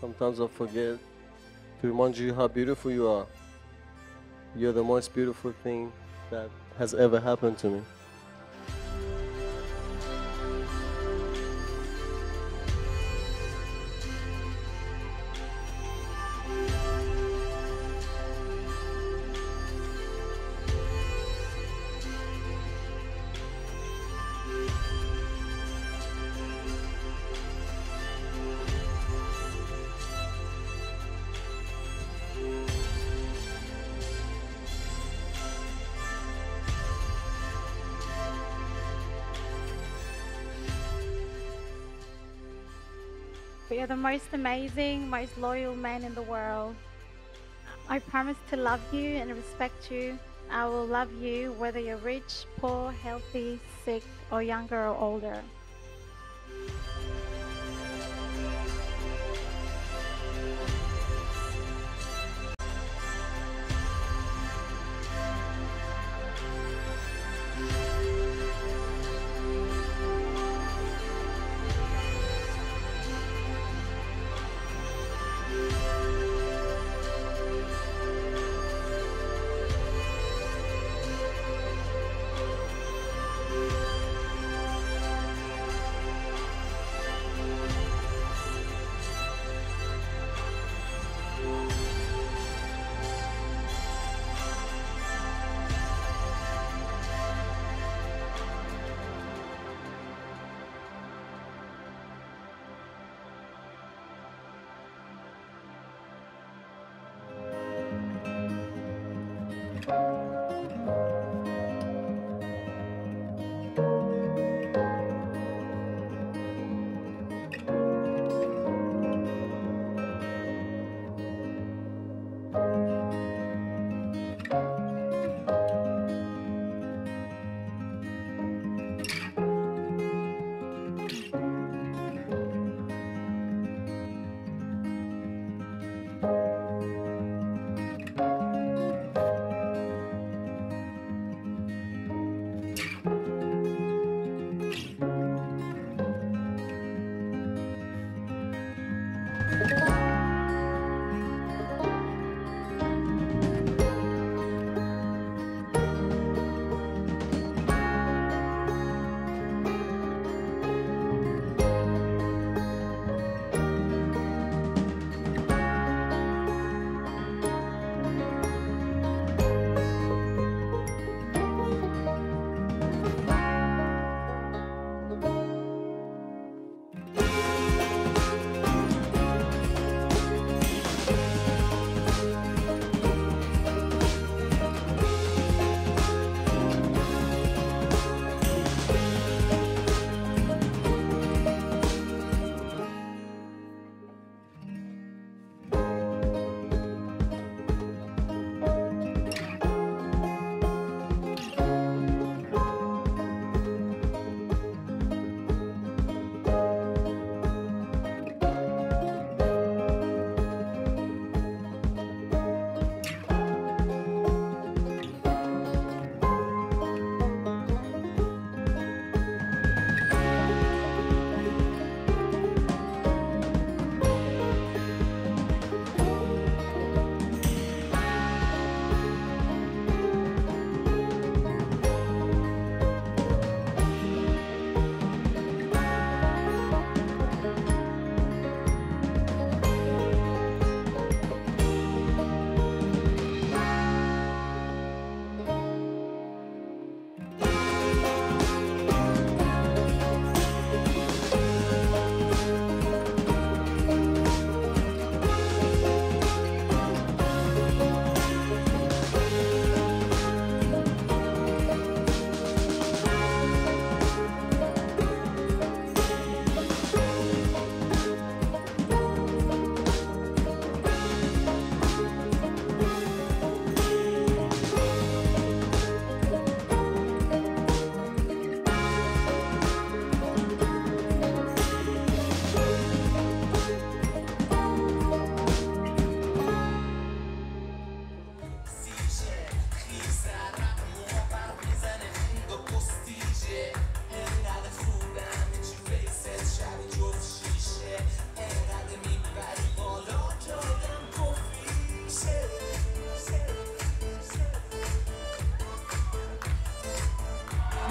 Sometimes I forget to remind you how beautiful you are. You're the most beautiful thing that has ever happened to me. You're the most amazing, most loyal man in the world. I promise to love you and respect you. I will love you whether you're rich, poor, healthy, sick, or younger or older.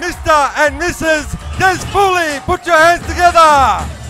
Mr. and Mrs. Des. Put your hands together.